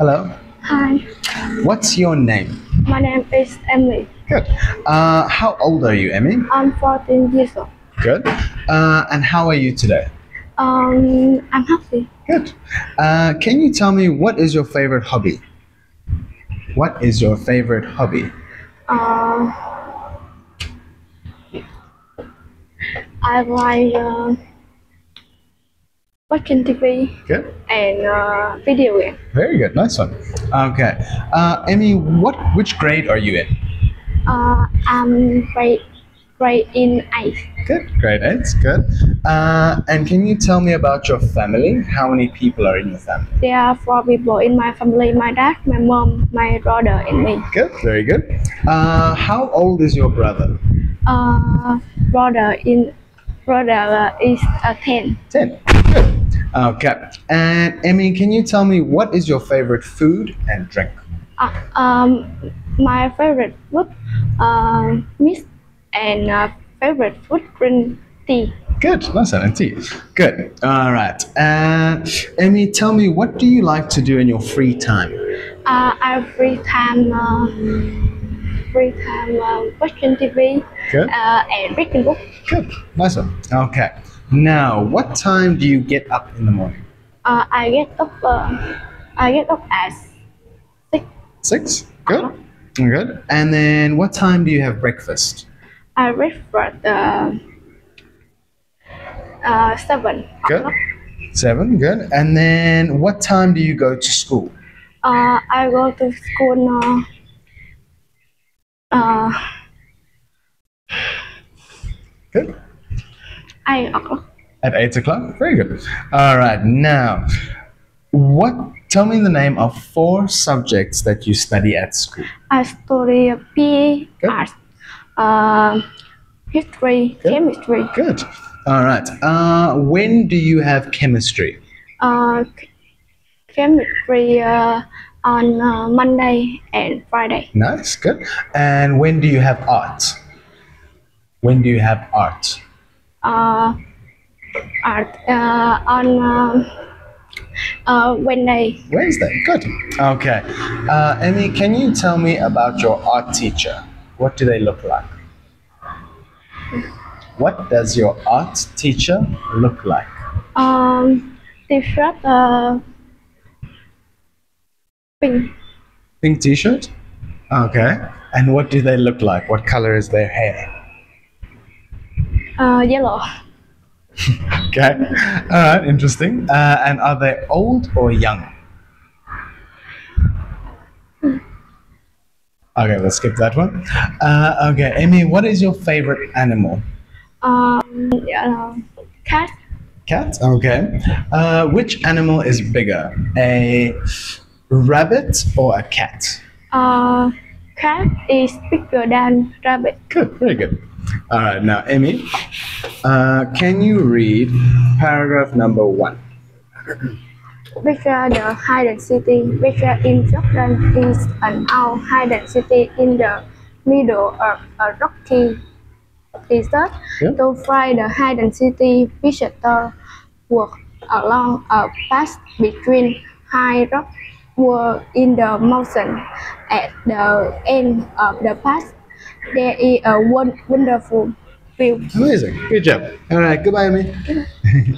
Hello. Hi, What's your name? my name is Emily. Good. Uh, how old are you, Emmy? I'm 14 years old. Good. Uh, and how are you today? Um, I'm happy. Good. Uh, can you tell me what is your favorite hobby? What is your favorite hobby? Uh, I like uh, watching TV Good. and uh, video game. Very good. Nice one. Okay. Uh, Emmy, what which grade are you in? Uh, I'm grade, grade in 8. Good. Grade eight. Good. Uh, and can you tell me about your family? How many people are in your family? There are four people in my family my dad, my mom, my brother, and me. Good. Very good. Uh, how old is your brother? Uh, brother in brother uh, is uh, 10. 10. Okay. And Emmy, can you tell me what is your favorite food and drink? Uh, um, my favorite food, uh, mix and uh, favorite food green tea. Good. Nice and tea. Good. All right. Uh, Emmy, tell me what do you like to do in your free time? Uh, I free time, uh, free time uh, watching TV Good. uh, and reading book. Good. Nice one. Okay. Now, what time do you get up in the morning? Uh, I get up. Uh, I get up at six. Six. Good. Good. And then, what time do you have breakfast? I for the uh, seven. Good. Seven. Good. And then, what time do you go to school? Uh, I go to school. now. uh, Good. Eight o'clock. At eight o'clock. Very good. All right. Now, what? Tell me the name of four subjects that you study at school. I study PE, art, uh, history, Good. chemistry, Good. All right. Uh, when do you have chemistry? uh, chemistry uh, on uh, Monday and Friday. Nice. Good. And when do you have art? When do you have art? Uh, art uh, on um uh, Wednesday. Wednesday. Good. Okay. Uh, Emmy, can you tell me about your art teacher? What do they look like? What does your art teacher look like? Um, t-shirt uh, pink. Pink t-shirt. Okay. And what do they look like? What color is their hair? Uh, yellow. Okay. All right. Interesting. Uh, and are they old or young? Okay, let's skip that one. Uh, okay, Amy, what is your favorite animal? Um, uh, cat. Cat. Okay. Uh, which animal is bigger, a rabbit or a cat? Uh, cat is bigger than rabbit. Good. Very good. All right. Now, Amy, uh, can you read paragraph number one? Petra the hidden city. Petra in Jordan is an old hidden city in the middle of a rocky desert. Yeah. To find the hidden city, visitor walk along a path between high rock wall in the mountain. At the end of the path, there is a won- wonderful view. Amazing. Good job. All right. Goodbye, Amy.